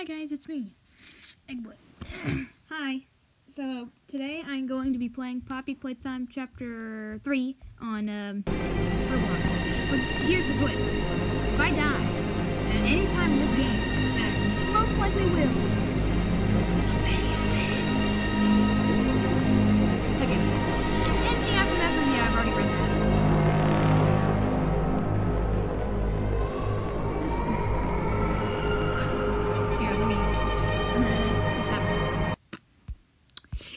Hi guys, it's me, Eggboy. Hi. So today I'm going to be playing Poppy Playtime Chapter 3 on um, Roblox. But here's the twist. If I die at any time in this game, I most likely will,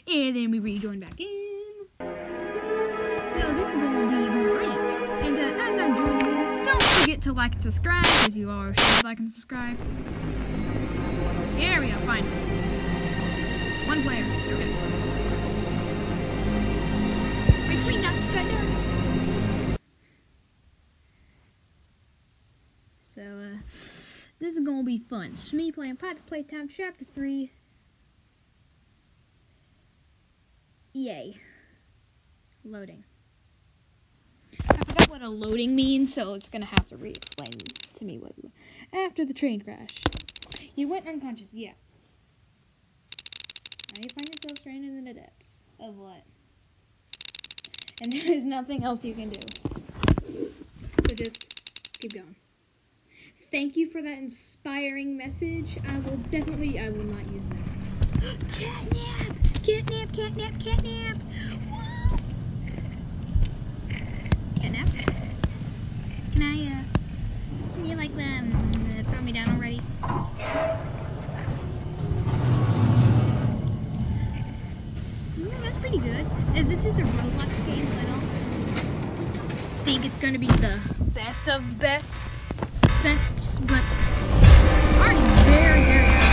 And then we rejoin back in. So this is going to be great. And uh, as I'm joining in, don't forget to like and subscribe, because you all should like and subscribe. Here we go, fine. One player. Here we go. Wait, wait, not. So, uh, this is gonna be fun. It's me playing Poppy Playtime Chapter 3. Yay. Loading. I forgot what a loading means, so it's gonna have to re-explain to me what. After the train crash, you went unconscious. Yeah. Now you find yourself stranded in the depths of what? And there is nothing else you can do. So just keep going. Thank you for that inspiring message. I will definitely, I will not use that. Catnap! Catnap, catnap, catnap! Catnap? Can I, uh, can you, like, um, uh, throw me down already? Ooh, that's pretty good. As this is a Roblox game, I don't think it's gonna be the best of bests, bests, but it's already very, very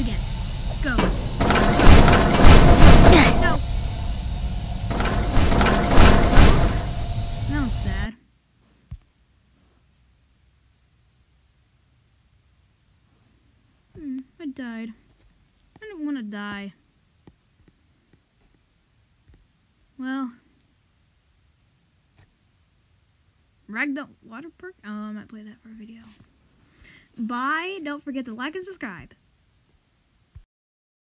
it again. Go. No. That was sad. Hmm, I died. I didn't want to die. Well. Ragdoll Water Perk? Oh, I might play that for a video. Bye. Don't forget to like and subscribe.